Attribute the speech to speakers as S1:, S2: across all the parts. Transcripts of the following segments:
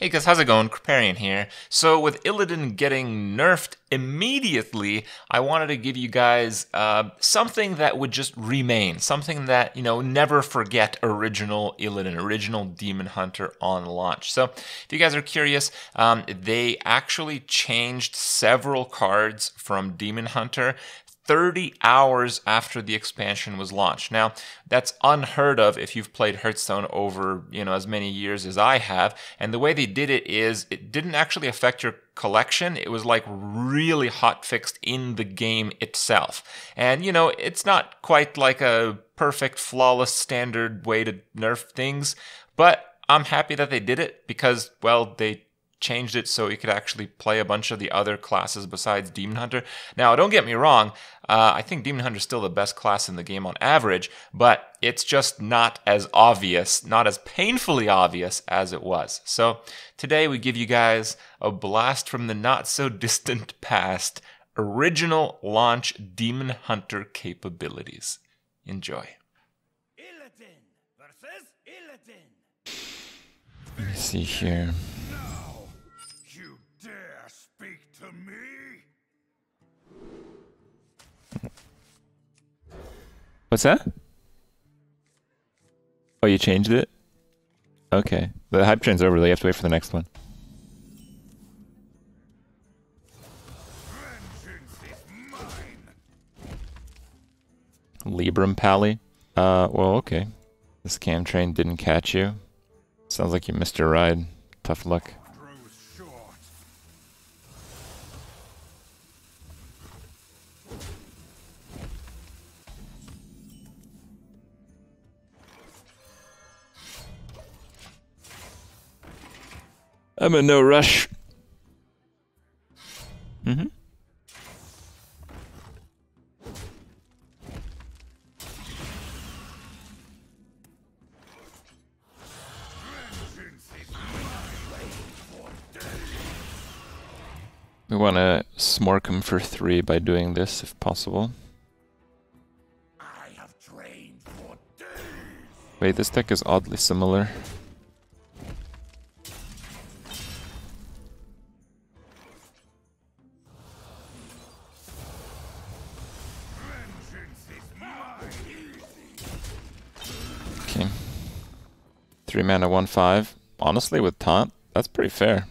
S1: Hey guys, how's it going? Kripparrian here. So with Illidan getting nerfed immediately, I wanted to give you guys uh, something that would just remain, something that, you know, never forget original Illidan, original Demon Hunter on launch. So if you guys are curious, um, they actually changed several cards from Demon Hunter 30 hours after the expansion was launched. Now, that's unheard of if you've played Hearthstone over, you know, as many years as I have. And the way they did it is it didn't actually affect your collection. It was like really hot fixed in the game itself. And, you know, it's not quite like a perfect, flawless, standard way to nerf things, but I'm happy that they did it because, well, they changed it so you could actually play a bunch of the other classes besides Demon Hunter. Now, don't get me wrong, uh, I think Demon Hunter is still the best class in the game on average, but it's just not as obvious, not as painfully obvious as it was. So today we give you guys a blast from the not so distant past original launch Demon Hunter capabilities. Enjoy.
S2: Illidan versus Illidan.
S1: Let me see here. What's that? Oh, you changed it? Okay. The hype train's over. You have to wait for the next one. Libram Pally? Uh, well, okay. This cam train didn't catch you. Sounds like you missed your ride. Tough luck. I'm in no rush. Mm-hmm.
S2: Vengeance is mine.
S1: We want to smorc him for three by doing this, if possible.
S2: I have trained for days.
S1: Wait, this deck is oddly similar. 3 mana, 1 5. Honestly, with Taunt, that's pretty fair.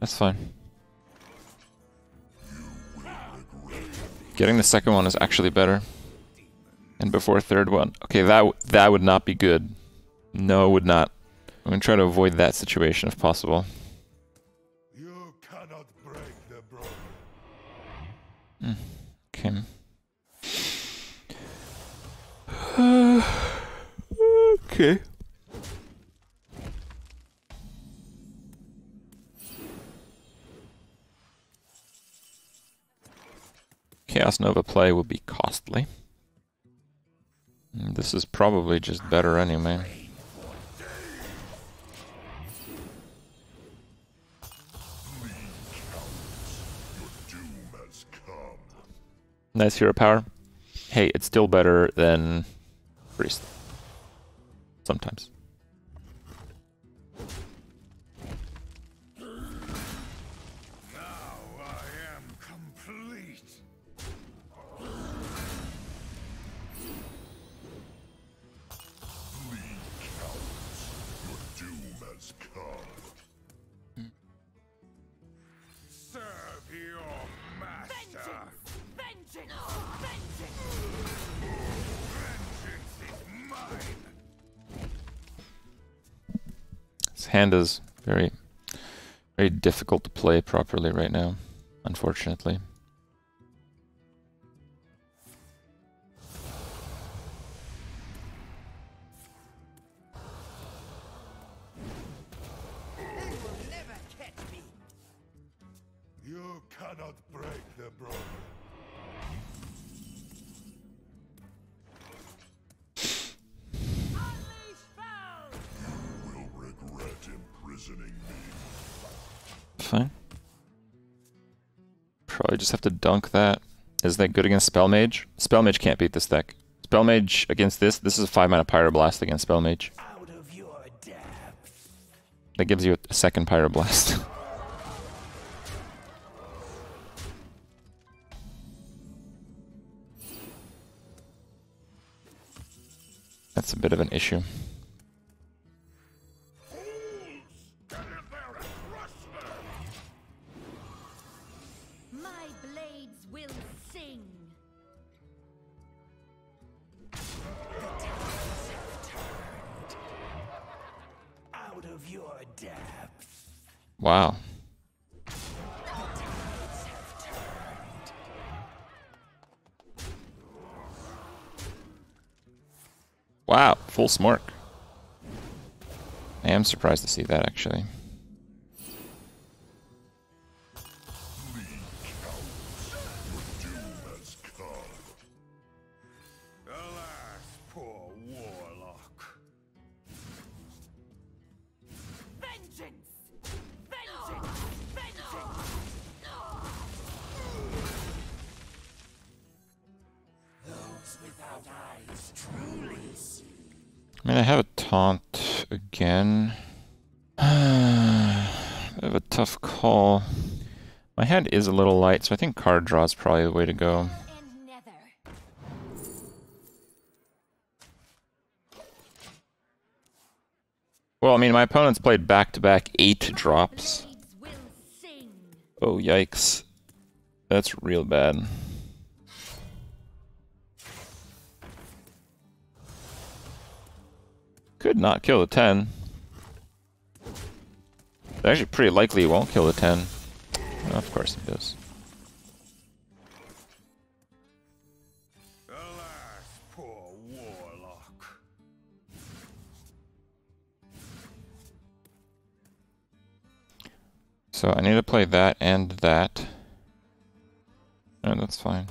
S1: That's fine. Getting the second one is actually better. And before third one. Okay, that that would not be good. No, would not. I'm going to try to avoid that situation if possible. Okay. okay. Chaos Nova play will be costly. This is probably just better anyway. Nice hero power. Hey, it's still better than Priest. Sometimes.
S2: Is
S1: very, very difficult to play properly right now, unfortunately.
S2: You cannot break the broken.
S1: Probably just have to dunk that Is that good against Spell Mage? Spell Mage can't beat this deck. Spell Mage against this, this is a 5 mana Pyroblast against Spell Mage.
S2: Out of your.
S1: That gives you a second Pyroblast. That's a bit of an issue.
S3: Will sing.
S2: Out of your depth.
S1: Wow. Wow, full smorc. I am surprised to see that actually. I mean, I have a taunt again. I have a tough call. My hand is a little light, so I think card draw is probably the way to go. Well, I mean, my opponent's played back-to-back eight drops. Oh, yikes. That's real bad. Could not kill the 10. It's actually pretty likely he won't kill the 10. Well, of course he does.
S2: Alas, poor warlock.
S1: So I need to play that and that. No, that's fine.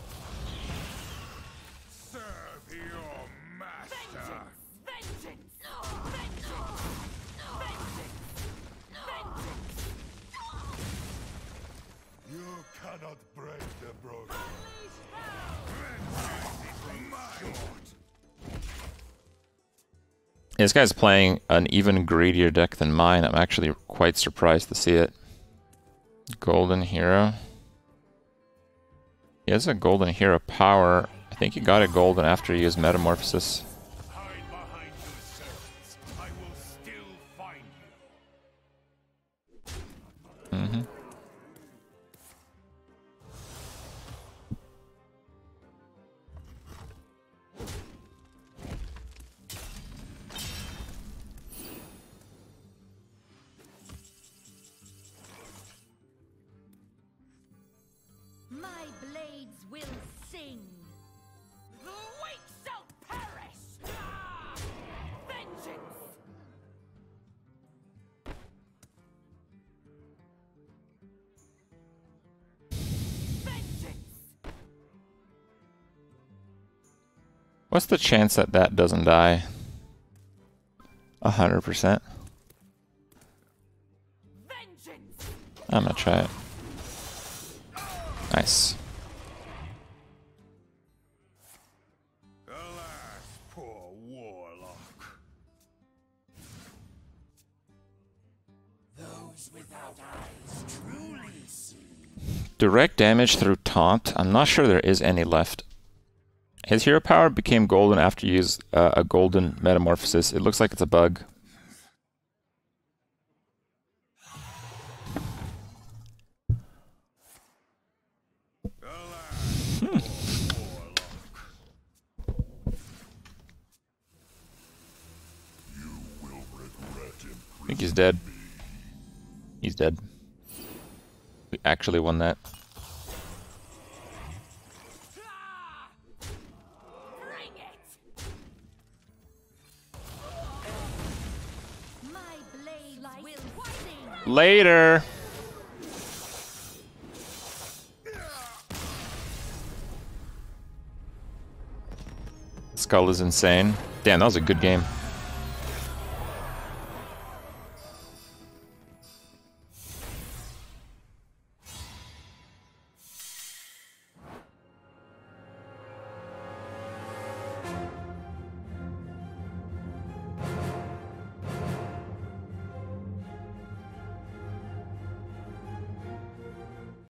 S1: This guy's playing an even greedier deck than mine. I'm actually quite surprised to see it. Golden Hero. He has a Golden Hero power. I think he got a golden after he used Metamorphosis. What's the chance that that doesn't die? A hundred percent. I'm gonna try it. Nice.
S2: Alas, poor warlock. Those without eyes truly see.
S1: Direct damage through taunt. I'm not sure there is any left. His hero power became golden after you use uh, a golden metamorphosis. It looks like it's a bug.
S2: Him.
S1: I think he's dead. He's dead. We actually won that. Later! Skull is insane. Damn, that was a good game.